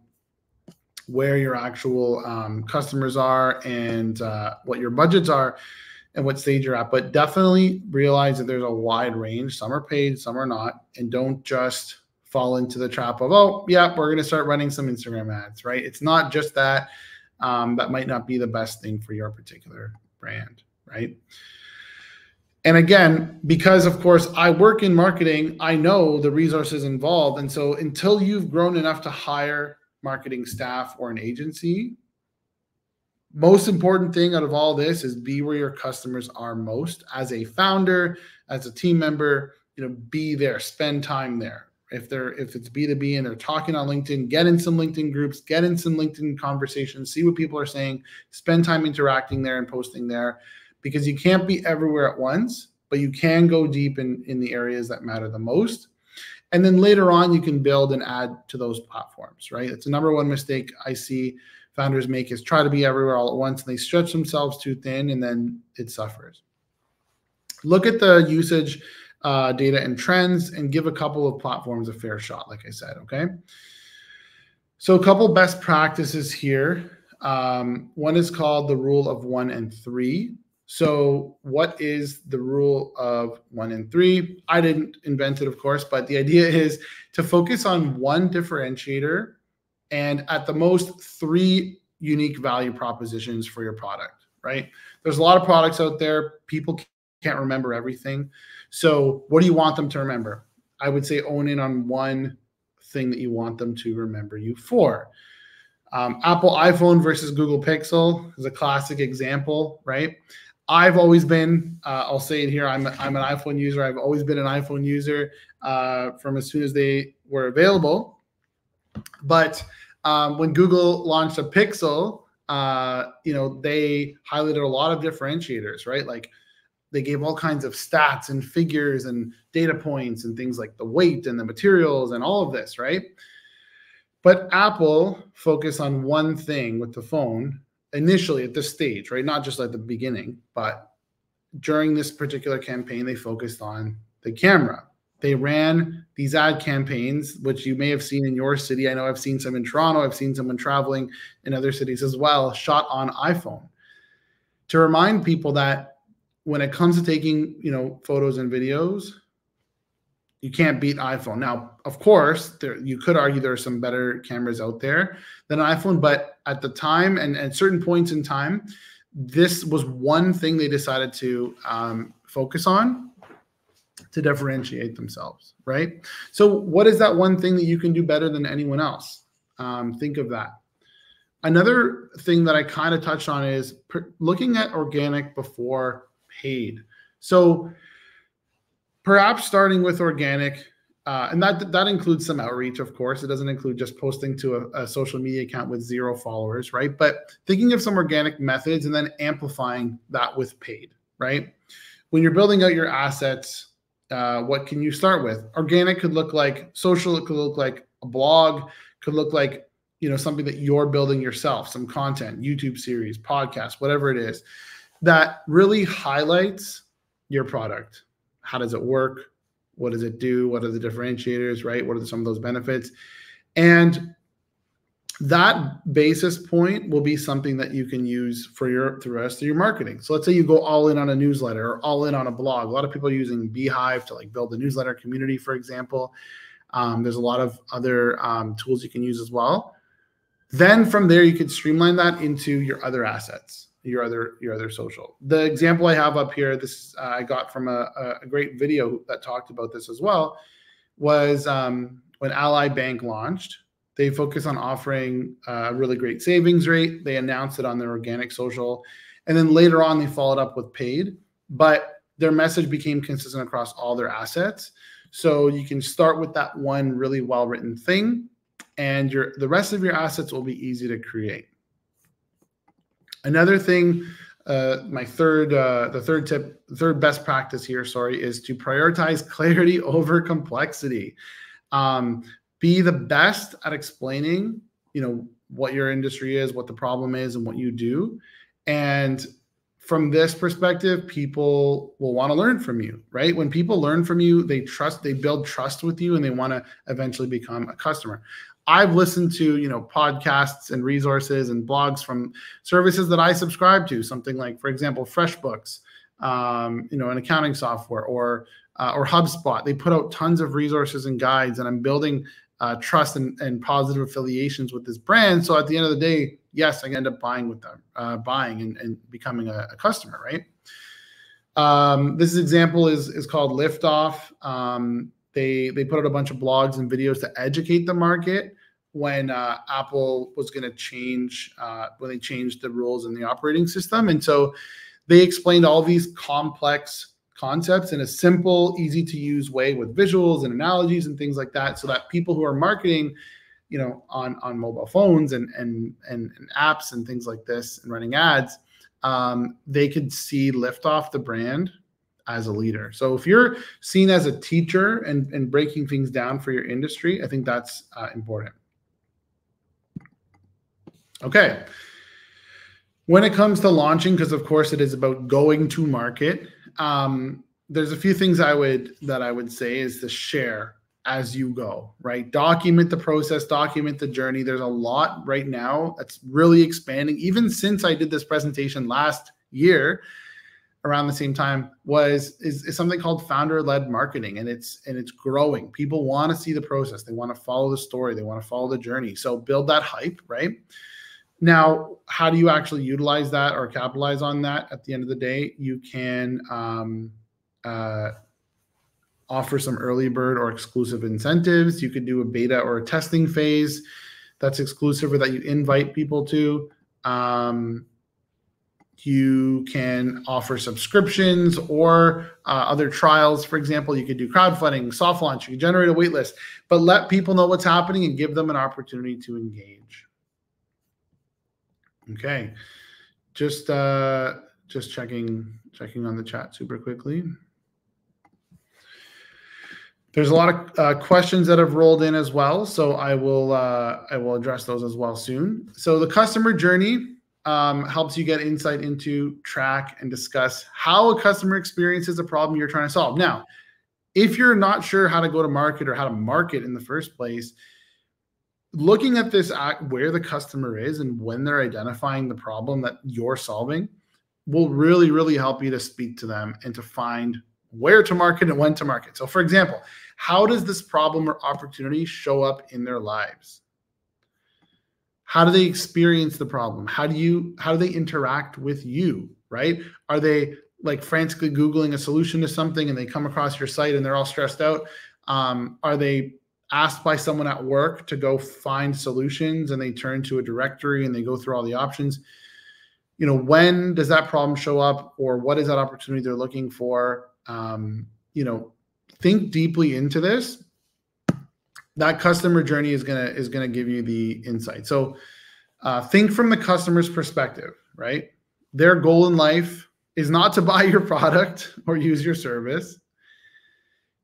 Speaker 1: where your actual um, customers are and uh, what your budgets are and what stage you're at. But definitely realize that there's a wide range. Some are paid, some are not. And don't just fall into the trap of, oh, yeah, we're going to start running some Instagram ads, right? It's not just that. Um, that might not be the best thing for your particular brand, right? And again, because of course I work in marketing, I know the resources involved. And so until you've grown enough to hire marketing staff or an agency most important thing out of all this is be where your customers are most as a founder as a team member you know be there spend time there if they're if it's b2b and they're talking on linkedin get in some linkedin groups get in some linkedin conversations see what people are saying spend time interacting there and posting there because you can't be everywhere at once but you can go deep in in the areas that matter the most and then later on, you can build and add to those platforms, right? It's the number one mistake I see founders make is try to be everywhere all at once and they stretch themselves too thin and then it suffers. Look at the usage uh, data and trends and give a couple of platforms a fair shot, like I said, okay? So a couple best practices here. Um, one is called the rule of one and three. So, what is the rule of one and three? I didn't invent it, of course, but the idea is to focus on one differentiator and at the most three unique value propositions for your product, right? There's a lot of products out there. People can't remember everything. So, what do you want them to remember? I would say own in on one thing that you want them to remember you for. Um, Apple iPhone versus Google Pixel is a classic example, right? I've always been, uh, I'll say it here, I'm, I'm an iPhone user. I've always been an iPhone user uh, from as soon as they were available. But um, when Google launched a Pixel, uh, you know, they highlighted a lot of differentiators, right? Like they gave all kinds of stats and figures and data points and things like the weight and the materials and all of this, right? But Apple focused on one thing with the phone initially at this stage, right? Not just at the beginning, but during this particular campaign, they focused on the camera. They ran these ad campaigns, which you may have seen in your city. I know I've seen some in Toronto. I've seen some traveling in other cities as well, shot on iPhone to remind people that when it comes to taking, you know, photos and videos, you can't beat iPhone. Now, of course, there you could argue there are some better cameras out there than iPhone, but at the time and at certain points in time, this was one thing they decided to um, focus on to differentiate themselves, right? So, what is that one thing that you can do better than anyone else? Um, think of that. Another thing that I kind of touched on is looking at organic before paid. So, perhaps starting with organic uh, and that that includes some outreach, of course. It doesn't include just posting to a, a, social media account with zero followers, right? But thinking of some organic methods and then amplifying that with paid, right? When you're building out your assets, uh, what can you start with? Organic could look like social. It could look like a blog. Could look like you know something that you're building yourself, some content, YouTube series, podcast, whatever it is, that really highlights your product. How does it work? What does it do? What are the differentiators, right? What are some of those benefits? And that basis point will be something that you can use for your the rest of your marketing. So let's say you go all in on a newsletter or all in on a blog. A lot of people are using beehiiv to like build a newsletter community, for example. Um, there's a lot of other um, tools you can use as well. Then from there, you can streamline that into your other assets your other your other social. The example I have up here, this uh, I got from a, a, great video that talked about this as well, was um, when Ally Bank launched. They focus on offering a really great savings rate. They announced it on their organic social, and then later on they followed up with paid. But their message became consistent across all their assets. So you can start with that one really well written thing, and your the rest of your assets will be easy to create. Another thing, uh, my third, uh, the third tip, third best practice here, sorry, is to prioritize clarity over complexity. Um, be the best at explaining, you know, what your industry is, what the problem is, and what you do. And from this perspective, people will want to learn from you, right? When people learn from you, they trust, they build trust with you, and they want to eventually become a customer. I've listened to, you know, podcasts and resources and blogs from services that I subscribe to, something like, for example, FreshBooks, um, you know, an accounting software or uh, or HubSpot. They put out tons of resources and guides, and I'm building uh, trust and, and, positive affiliations with this brand. So at the end of the day, yes, I end up buying with them, uh, buying and, and becoming a, a, customer, right? Um, this example is is called Liftoff. Um, they they put out a bunch of blogs and videos to educate the market when uh, Apple was going to change uh, when they changed the rules in the operating system, and so they explained all these complex concepts in a simple, easy to use way with visuals and analogies and things like that, so that people who are marketing, you know, on on mobile phones and and and, and apps and things like this and running ads, um, they could see Liftoff the brand as a leader. So if you're seen as a teacher and, and breaking things down for your industry, I think that's uh, important. Okay. When it comes to launching, because of course it is about going to market, um, there's a few things I would that I would say is to share as you go, right? Document the process, document the journey. There's a lot right now that's really expanding. Even since I did this presentation last year, around the same time was is, is something called founder led marketing and it's and it's growing people want to see the process they want to follow the story they want to follow the journey so build that hype right now how do you actually utilize that or capitalize on that at the end of the day you can um, uh, offer some early bird or exclusive incentives you could do a beta or a testing phase that's exclusive or that you invite people to um, you can offer subscriptions or uh, other trials. For example, you could do crowdfunding, soft launch, you can generate a wait list, but let people know what's happening and give them an opportunity to engage. Okay, just uh, just checking checking on the chat super quickly. There's a lot of uh, questions that have rolled in as well, so I will uh, I will address those as well soon. So the customer journey um, helps you get insight into track and discuss how a customer experiences a problem you're trying to solve. Now, if you're not sure how to go to market or how to market in the first place, looking at this at where the customer is and when they're identifying the problem that you're solving will really, really help you to speak to them and to find where to market and when to market. So, for example, how does this problem or opportunity show up in their lives? how do they experience the problem how do you how do they interact with you right are they like frantically googling a solution to something and they come across your site and they're all stressed out um, are they asked by someone at work to go find solutions and they turn to a directory and they go through all the options you know when does that problem show up or what is that opportunity they're looking for um, you know think deeply into this that customer journey is gonna is gonna give you the insight. So uh, think from the customer's perspective, right? Their goal in life is not to buy your product or use your service.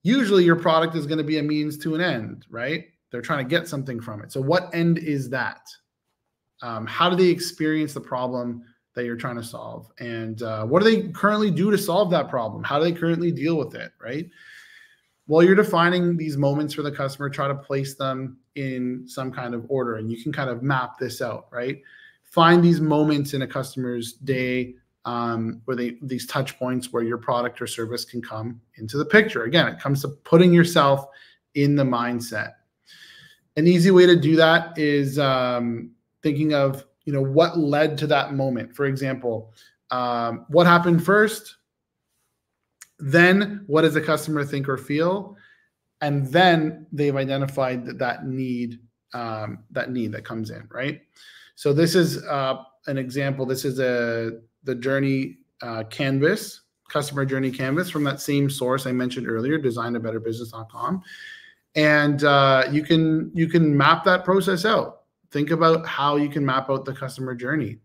Speaker 1: Usually, your product is going to be a means to an end, right? They're trying to get something from it. So, what end is that? Um, how do they experience the problem that you're trying to solve? And uh, what do they currently do to solve that problem? How do they currently deal with it, right? while you're defining these moments for the customer, try to place them in some kind of order and you can kind of map this out, right? Find these moments in a customer's day um, where they these touch points where your product or service can come into the picture. Again, it comes to putting yourself in the mindset. An easy way to do that is um, thinking of you know what led to that moment. For example, um, what happened first? Then, what does the customer think or feel? And then they've identified that, that need, um, that need that comes in, right? So this is uh, an example. This is a the journey uh, canvas, customer journey canvas from that same source I mentioned earlier, designabetterbusiness.com. And uh, you can you can map that process out. Think about how you can map out the customer journey.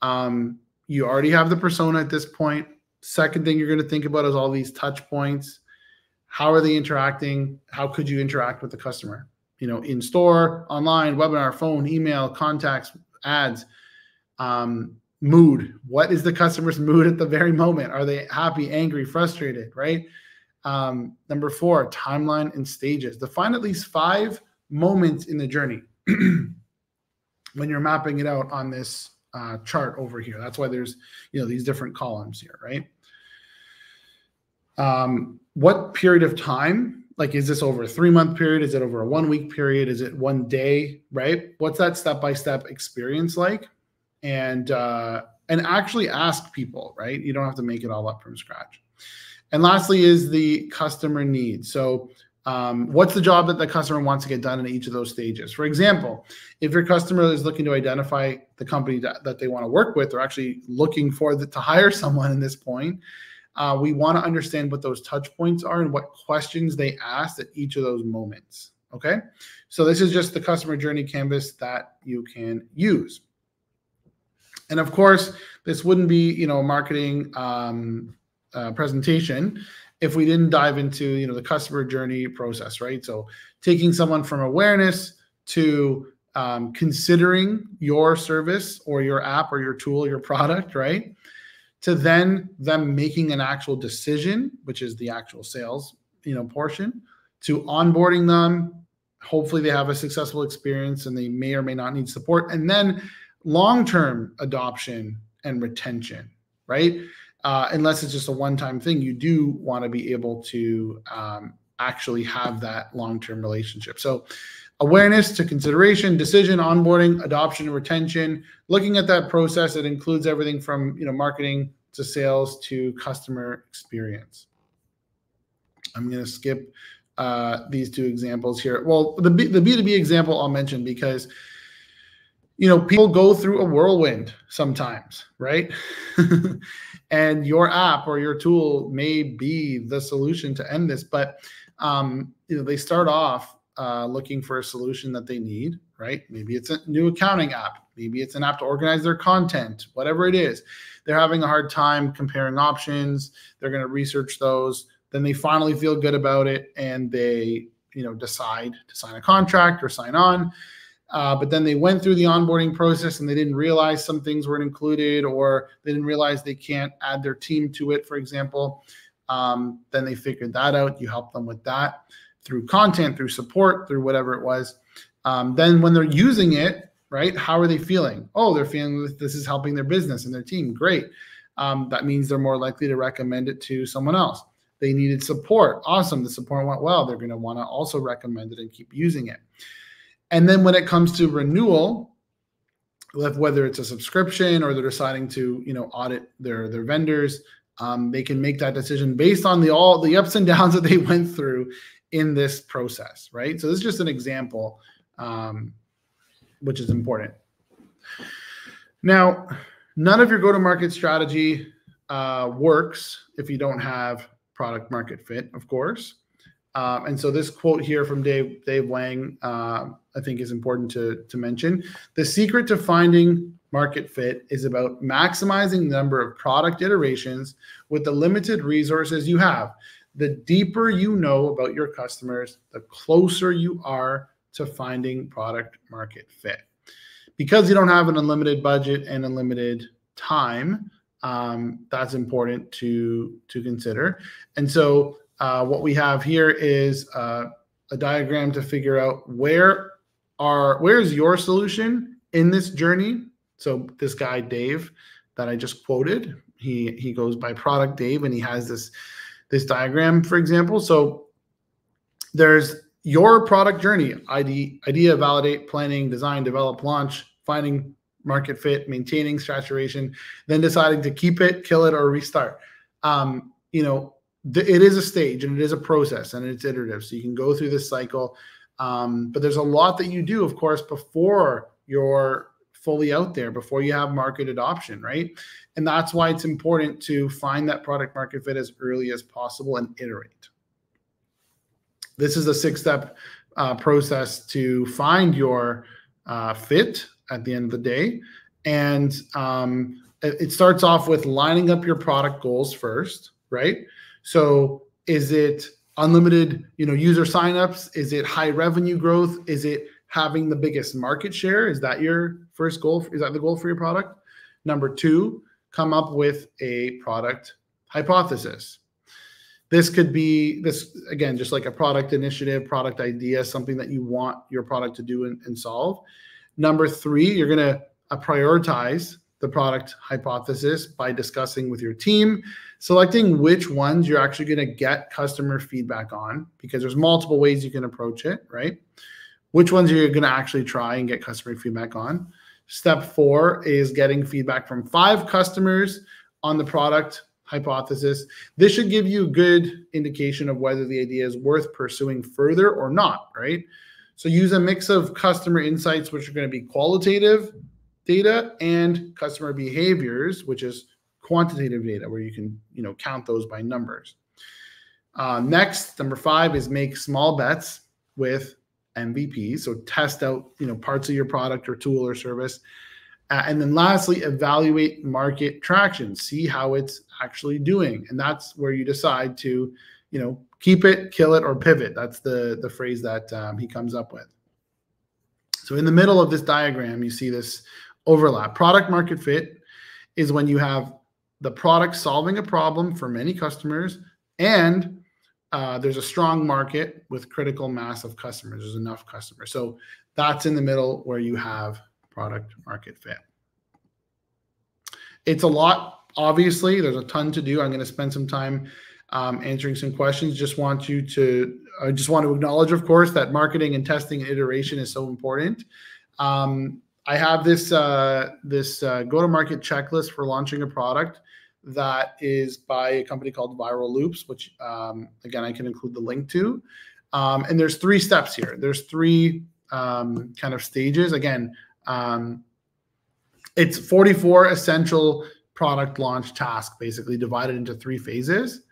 Speaker 1: Um, you already have the persona at this point. Second thing you're going to think about is all these touch points. How are they interacting? How could you interact with the customer? You know, in store, online, webinar, phone, email, contacts, ads, um, mood. What is the customer's mood at the very moment? Are they happy, angry, frustrated? Right. Um, number four, timeline and stages. Define at least five moments in the journey when you're mapping it out on this uh, chart over here. That's why there's you know these different columns here, right? Um, what period of time? Like, is this over a three month period? Is it over a one week period? Is it one day? Right? What's that step by step experience like? And uh, and actually ask people. Right? You don't have to make it all up from scratch. And lastly, is the customer need. So um, what's the job that the customer wants to get done in each of those stages? For example, if your customer is looking to identify the company that, that they want to work with, or actually looking for the, to hire someone in this point, uh, we want to understand what those touch points are and what questions they ask at each of those moments. Okay, so this is just the customer journey canvas that you can use. And of course, this wouldn't be you know a marketing um, uh, presentation if we didn't dive into you know the customer journey process right? So taking someone from awareness to um, considering your service or your app or your tool your product right? To then them making an actual decision which is the actual sales you know portion to onboarding them. Hopefully they have a successful experience and they may or may not need support. And then long-term adoption and retention right uh, unless it's just a one-time thing, you do want to be able to um, actually have that long-term relationship. So awareness to consideration, decision, onboarding, adoption, retention. Looking at that process, it includes everything from you know marketing to sales to customer experience. I'm going to skip uh, these two examples here. Well, the B, the B2B example I'll mention because you know people go through a whirlwind sometimes, right? and your app or your tool may be the solution to end this but um, you know they start off uh, looking for a solution that they need right? Maybe it's a new accounting app. Maybe it's an app to organize their content whatever it is. They're having a hard time comparing options. They're going to research those. Then they finally feel good about it and they you know decide to sign a contract or sign on uh, but then they went through the onboarding process and they didn't realize some things weren't included, or they didn't realize they can't add their team to it, for example. Um, then they figured that out. You help them with that through content, through support, through whatever it was. Um, then when they're using it, right, how are they feeling? Oh, they're feeling this is helping their business and their team. Great. Um, that means they're more likely to recommend it to someone else. They needed support. Awesome. The support went well. They're going to want to also recommend it and keep using it. And then when it comes to renewal, whether it's a subscription or they're deciding to you know audit their their vendors um, they can make that decision based on the all the ups and downs that they went through in this process right? So this is just an example um, which is important. Now none of your go to market strategy uh, works if you don't have product market fit of course um, and so this quote here from Dave Dave Wang, uh, I think, is important to to mention. The secret to finding market fit is about maximizing the number of product iterations with the limited resources you have. The deeper you know about your customers, the closer you are to finding product market fit. Because you don't have an unlimited budget and unlimited time, um, that's important to to consider. And so uh, what we have here is uh, a diagram to figure out where are where is your solution in this journey. So this guy Dave that I just quoted, he he goes by product Dave, and he has this this diagram, for example. So there's your product journey: ID, idea, validate, planning, design, develop, launch, finding market fit, maintaining saturation, then deciding to keep it, kill it, or restart. Um, you know, it is a stage and it is a process and it's iterative. So you can go through this cycle. Um, but there's a lot that you do, of course, before you're fully out there, before you have market adoption, right? And that's why it's important to find that product market fit as early as possible and iterate. This is a six step uh, process to find your uh, fit at the end of the day. And um, it, it starts off with lining up your product goals first, right? So is it unlimited, you know, user signups? Is it high revenue growth? Is it having the biggest market share? Is that your first goal? Is that the goal for your product? Number two, come up with a product hypothesis. This could be this again, just like a product initiative, product idea, something that you want your product to do and, and solve. Number three, you're going to uh, prioritize the product hypothesis by discussing with your team selecting which ones you're actually going to get customer feedback on because there's multiple ways you can approach it, right? Which ones you're going to actually try and get customer feedback on. Step four is getting feedback from five customers on the product hypothesis. This should give you a good indication of whether the idea is worth pursuing further or not, right? So use a mix of customer insights, which are going to be qualitative data, and customer behaviors, which is quantitative data where you can you know count those by numbers. Uh, next, number five is make small bets with MVP. So test out you know parts of your product or tool or service. Uh, and then lastly, evaluate market traction. See how it's actually doing, and that's where you decide to, you know, keep it, kill it, or pivot. That's the the phrase that um, he comes up with. So in the middle of this diagram, you see this overlap. Product market fit is when you have the product solving a problem for many customers and uh, there's a strong market with critical mass of customers. There's enough customers. So that's in the middle where you have product market fit. It's a lot, obviously. There's a ton to do. I'm going to spend some time um, answering some questions. Just want you to, I just want to acknowledge, of course, that marketing and testing and iteration is so important. Um, I have this uh, this uh, go to market checklist for launching a product that is by a company called Viral Loops, which um, again I can include the link to. Um, and there's three steps here. There's three um, kind of stages. Again, um, it's 44 essential product launch tasks, basically divided into three phases.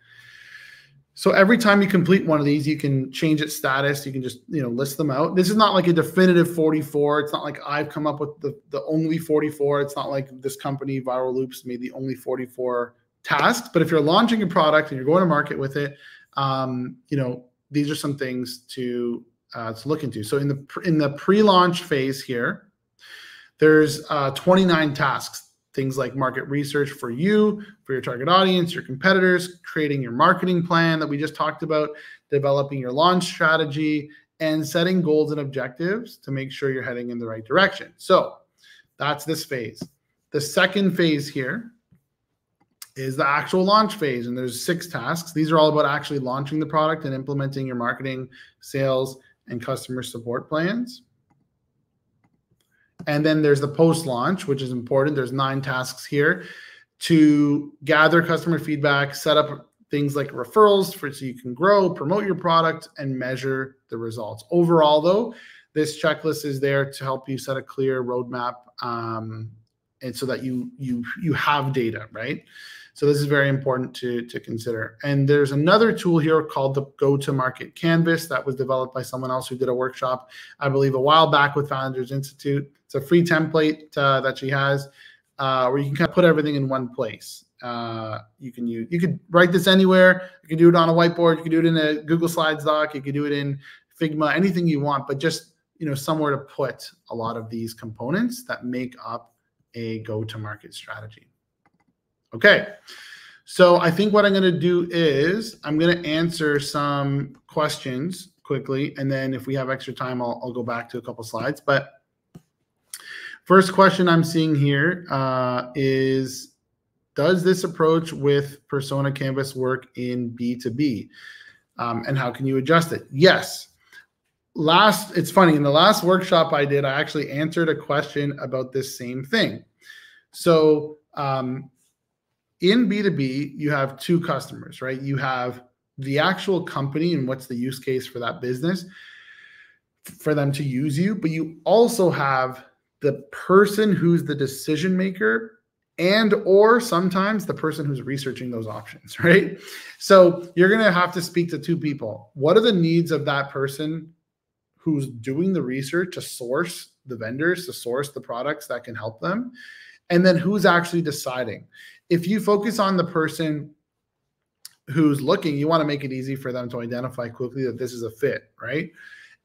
Speaker 1: So every time you complete one of these, you can change its status. You can just you know list them out. This is not like a definitive 44. It's not like I've come up with the the only 44. It's not like this company Viral Loops made the only 44 tasks. But if you're launching a product and you're going to market with it, um, you know these are some things to uh, to look into. So in the in the pre-launch phase here, there's uh, 29 tasks things like market research for you, for your target audience, your competitors, creating your marketing plan that we just talked about, developing your launch strategy, and setting goals and objectives to make sure you're heading in the right direction. So that's this phase. The second phase here is the actual launch phase, and there's six tasks. These are all about actually launching the product and implementing your marketing, sales, and customer support plans. And then there's the post launch, which is important. There's nine tasks here to gather customer feedback, set up things like referrals for so you can grow, promote your product, and measure the results. Overall, though, this checklist is there to help you set a clear roadmap, um, and so that you you you have data, right? So this is very important to to consider. And there's another tool here called the Go-to-Market Canvas that was developed by someone else who did a workshop, I believe, a while back with Founders Institute. It's a free template uh, that she has uh, where you can kind of put everything in one place. Uh, you can use you could write this anywhere. You can do it on a whiteboard. You can do it in a Google Slides doc. You can do it in Figma, anything you want, but just you know somewhere to put a lot of these components that make up a go-to-market strategy. Okay, so I think what I'm going to do is I'm going to answer some questions quickly, and then if we have extra time, I'll, I'll go back to a couple slides. But first question I'm seeing here uh, is does this approach with persona canvas work in b2b um, and how can you adjust it? Yes. Last it's funny in the last workshop i did i actually answered a question about this same thing. So um, in b2b you have two customers right? You have the actual company and what's the use case for that business for them to use you but you also have the person who's the decision maker and or sometimes the person who's researching those options right? So you're going to have to speak to two people. What are the needs of that person who's doing the research to source the vendors to source the products that can help them? And then who's actually deciding if you focus on the person who's looking you want to make it easy for them to identify quickly that this is a fit right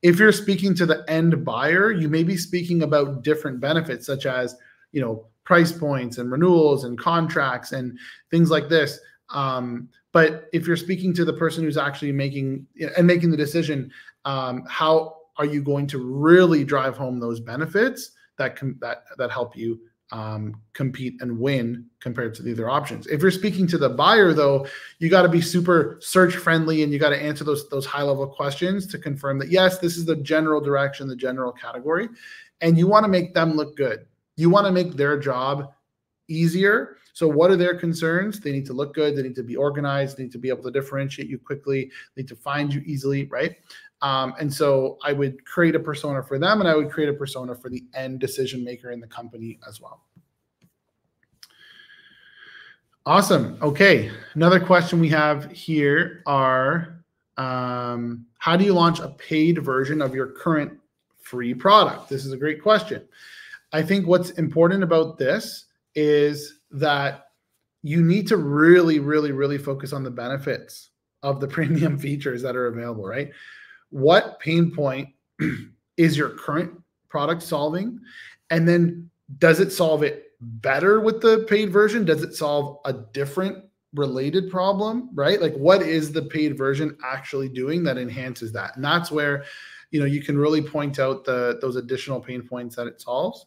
Speaker 1: if you're speaking to the end buyer you may be speaking about different benefits such as you know price points and renewals and contracts and things like this. Um, but if you're speaking to the person who's actually making and making the decision, um, how are you going to really drive home those benefits that can that that help you um, compete and win compared to the other options? If you're speaking to the buyer, though, you got to be super search friendly and you got to answer those those high level questions to confirm that yes, this is the general direction, the general category, and you want to make them look good you want to make their job easier. So, what are their concerns? They need to look good. They need to be organized. They need to be able to differentiate you quickly. They need to find you easily, right? Um, and so, I would create a persona for them, and I would create a persona for the end decision maker in the company as well. Awesome. Okay. Another question we have here are um, how do you launch a paid version of your current free product? This is a great question. I think what's important about this is that you need to really, really, really focus on the benefits of the premium features that are available, right? What pain point is your current product solving? And then does it solve it better with the paid version? Does it solve a different related problem, right? Like what is the paid version actually doing that enhances that? And that's where, you know, you can really point out the those additional pain points that it solves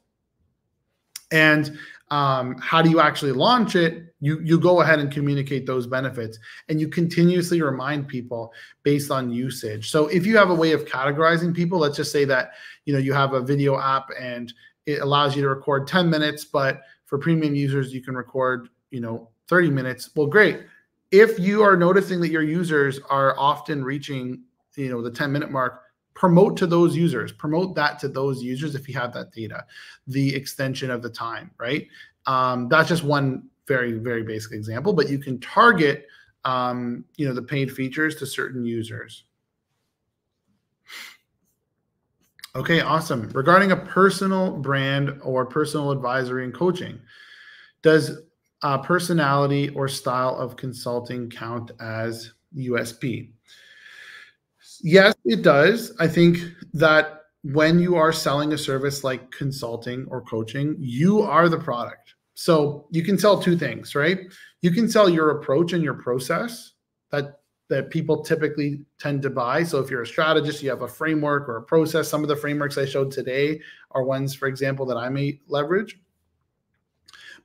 Speaker 1: and um, how do you actually launch it? You you go ahead and communicate those benefits and you continuously remind people based on usage. So if you have a way of categorizing people let's just say that you know you have a video app and it allows you to record 10 minutes but for premium users you can record you know 30 minutes. Well great. If you are noticing that your users are often reaching you know the 10 minute mark promote to those users promote that to those users if you have that data the extension of the time right? Um, that's just one very very basic example but you can target um, you know the paid features to certain users. Okay awesome. Regarding a personal brand or personal advisory and coaching does uh, personality or style of consulting count as usp Yes, it does. I think that when you are selling a service like consulting or coaching, you are the product. So you can sell two things, right? You can sell your approach and your process that that people typically tend to buy. So if you're a strategist, you have a framework or a process. Some of the frameworks I showed today are ones, for example, that I may leverage.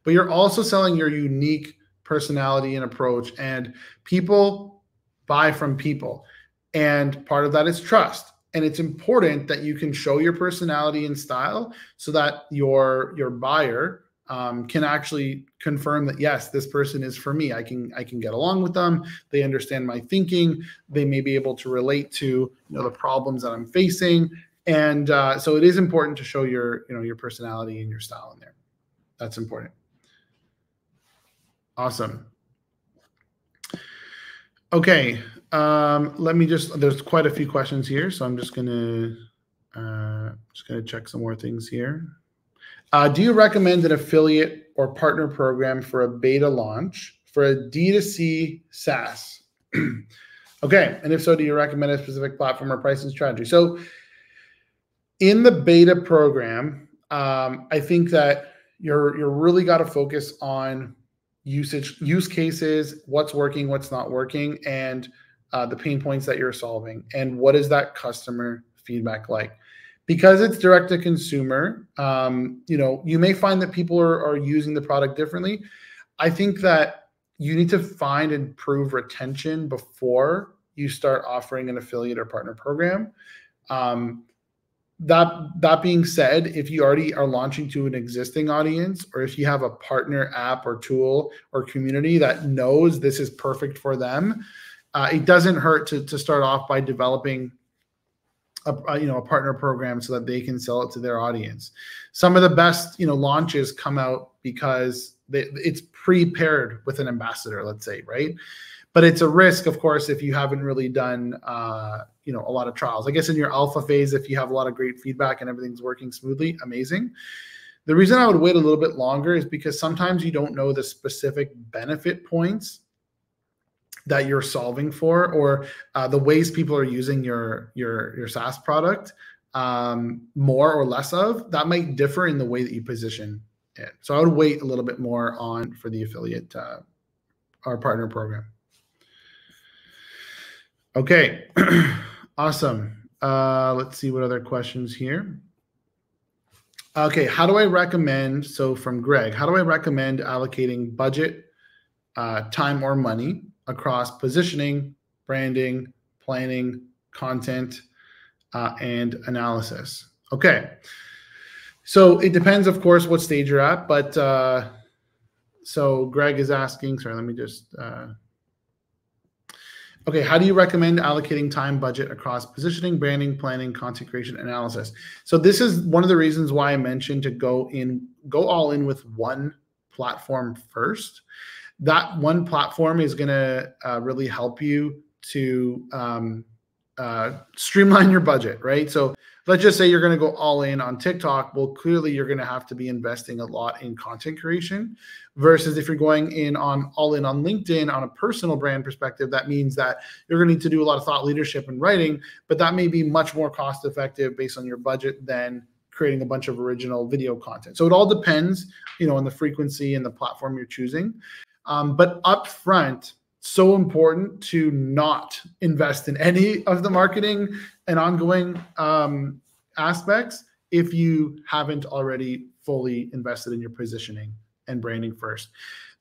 Speaker 1: But you're also selling your unique personality and approach, and people buy from people. And part of that is trust. and it's important that you can show your personality and style so that your your buyer um, can actually confirm that yes this person is for me. I can i can get along with them. They understand my thinking. They may be able to relate to you know the problems that i'm facing. And uh, so it is important to show your you know your personality and your style in there. That's important. Awesome okay um, let me just there's quite a few questions here so i'm just gonna uh, just gonna check some more things here. Uh, do you recommend an affiliate or partner program for a beta launch for a d2c saas? Okay and if so do you recommend a specific platform or pricing strategy? So in the beta program, um, I think that you're you're really got to focus on usage use cases, what's working, what's not working, and uh, the pain points that you're solving, and what is that customer feedback like. Because it's direct to consumer, um, you know, you may find that people are, are using the product differently. I think that you need to find and prove retention before you start offering an affiliate or partner program. Um, that that being said if you already are launching to an existing audience or if you have a partner app or tool or community that knows this is perfect for them uh, it doesn't hurt to, to start off by developing a, a, you know a partner program so that they can sell it to their audience. Some of the best you know launches come out because they, it's pre-paired with an ambassador let's say right but it's a risk of course if you haven't really done uh, you know a lot of trials. I guess in your alpha phase if you have a lot of great feedback and everything's working smoothly amazing. The reason i would wait a little bit longer is because sometimes you don't know the specific benefit points that you're solving for or uh, the ways people are using your your your saas product um, more or less of that might differ in the way that you position it. So i would wait a little bit more on for the affiliate uh, our partner program Okay, awesome. Uh, let's see what other questions here. Okay, how do I recommend? So from Greg, how do I recommend allocating budget, uh, time, or money across positioning, branding, planning, content, uh, and analysis? Okay, so it depends, of course, what stage you're at. But uh, so Greg is asking. Sorry, let me just. Okay, how do you recommend allocating time budget across positioning, branding, planning, content creation, analysis? So this is one of the reasons why I mentioned to go in, go all in with one platform first. That one platform is going to uh, really help you to um, uh, streamline your budget, right? So let's just say you're going to go all in on TikTok. Well, clearly you're going to have to be investing a lot in content creation versus if you're going in on all in on LinkedIn on a personal brand perspective, that means that you're going to need to do a lot of thought leadership and writing, but that may be much more cost effective based on your budget than creating a bunch of original video content. So it all depends, you know, on the frequency and the platform you're choosing. Um, but upfront, so important to not invest in any of the marketing and ongoing um, aspects if you haven't already fully invested in your positioning and branding first.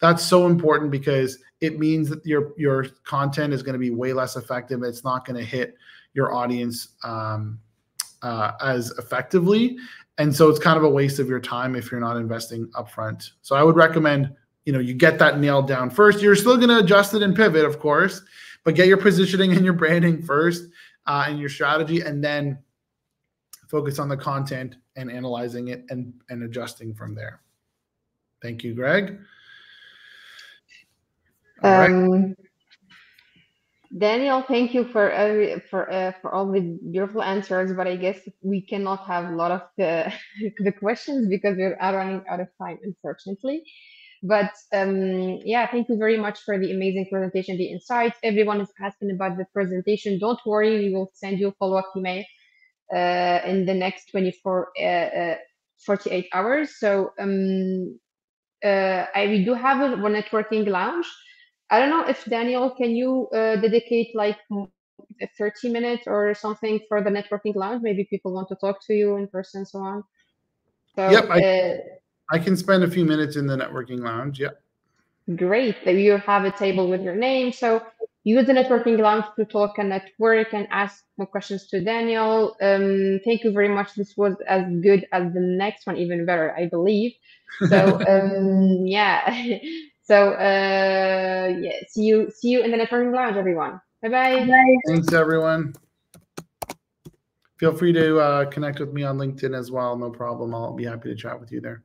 Speaker 1: That's so important because it means that your your content is going to be way less effective. It's not going to hit your audience um, uh, as effectively, and so it's kind of a waste of your time if you're not investing upfront. So I would recommend you know you get that nailed down first you're still going to adjust it and pivot of course but get your positioning and your branding first uh, and your strategy and then focus on the content and analyzing it and and adjusting from there thank you greg
Speaker 2: um, Daniel, thank you for for uh, for all the beautiful answers. But I guess we cannot have a lot of the the questions because we're running out of time, unfortunately. But um, yeah, thank you very much for the amazing presentation, the insights. Everyone is asking about the presentation. Don't worry, we will send you a follow-up email uh, in the next 24, uh, uh, 48 hours. So um, uh, I, we do have a, a networking lounge. I don't know if Daniel, can you uh, dedicate like 30 minutes or something for the networking lounge? Maybe people want to talk to you in person, and so on.
Speaker 1: So, yep, I, uh, I can spend a few minutes in the networking lounge. Yeah.
Speaker 2: Great. That you have a table with your name. So use the networking lounge to talk and network and ask more questions to Daniel. Um, thank you very much. This was as good as the next one, even better, I believe. So um, yeah. So uh, yeah, see you see you in the networking lounge, everyone. Bye bye.
Speaker 1: Thanks, everyone. Feel free to uh, connect with me on LinkedIn as well. No problem. I'll be happy to chat with you there.